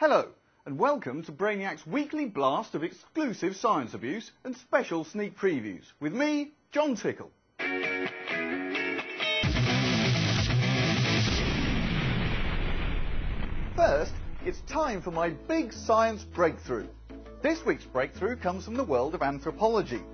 Hello, and welcome to Brainiac's weekly blast of exclusive science abuse and special sneak previews with me, Jon Tickle. First, it's time for my big science breakthrough. This week's breakthrough comes from the world of anthropology.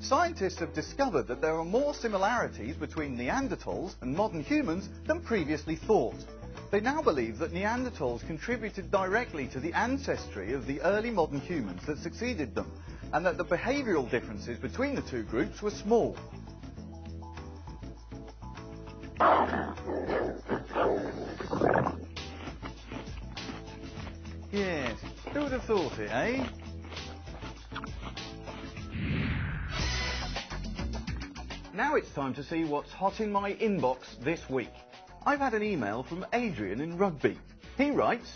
Scientists have discovered that there are more similarities between Neanderthals and modern humans than previously thought. They now believe that Neanderthals contributed directly to the ancestry of the early modern humans that succeeded them, and that the behavioural differences between the two groups were small. Yes, who would have thought it, eh? Now it's time to see what's hot in my inbox this week. I've had an email from Adrian in Rugby. He writes,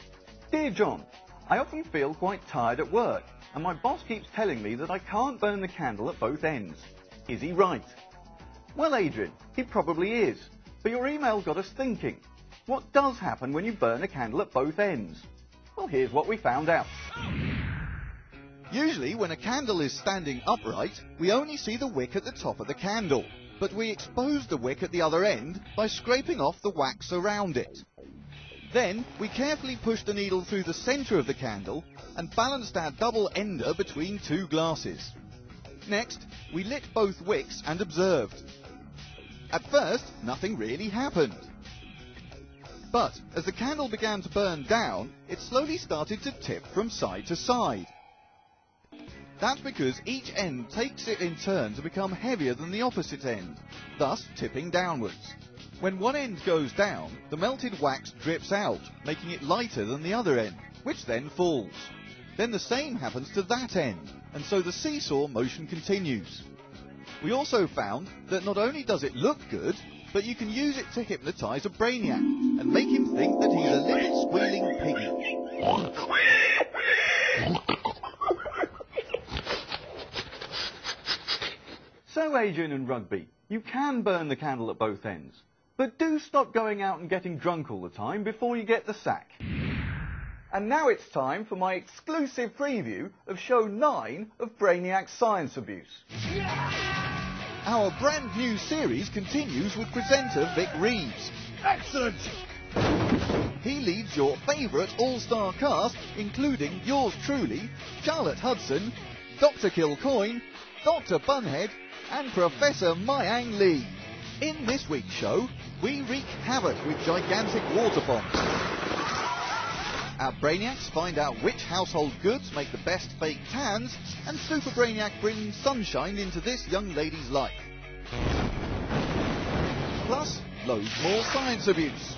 Dear Jon, I often feel quite tired at work, and my boss keeps telling me that I can't burn the candle at both ends. Is he right? Well, Adrian, he probably is. But your email got us thinking. What does happen when you burn a candle at both ends? Well, here's what we found out. Usually, when a candle is standing upright, we only see the wick at the top of the candle, but we expose the wick at the other end by scraping off the wax around it. Then, we carefully push the needle through the centre of the candle and balanced our double ender between two glasses. Next, we lit both wicks and observed. At first, nothing really happened. But as the candle began to burn down, it slowly started to tip from side to side. That's because each end takes it in turn to become heavier than the opposite end, thus tipping downwards. When one end goes down, the melted wax drips out, making it lighter than the other end, which then falls. Then the same happens to that end, and so the seesaw motion continues. We also found that not only does it look good, but you can use it to hypnotise a brainiac and make him think that he's a little squealing piggy. So, Adrian and Rugby, you can burn the candle at both ends. But do stop going out and getting drunk all the time before you get the sack. And now it's time for my exclusive preview of show 9 of Brainiac Science Abuse. Our brand new series continues with presenter Vic Reeves. Excellent! He leads your favourite all-star cast, including yours truly, Charlotte Hudson, Dr. Kilcoyne, Dr. Bunhead, and Professor Myang Lee. In this week's show, we wreak havoc with gigantic water bombs. Our Brainiacs find out which household goods make the best fake tans, and Super Brainiac brings sunshine into this young lady's life. Plus, loads more science abuse.